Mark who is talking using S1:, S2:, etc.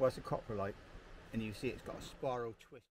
S1: Where's the copper coprolite, and you see it's got a spiral twist.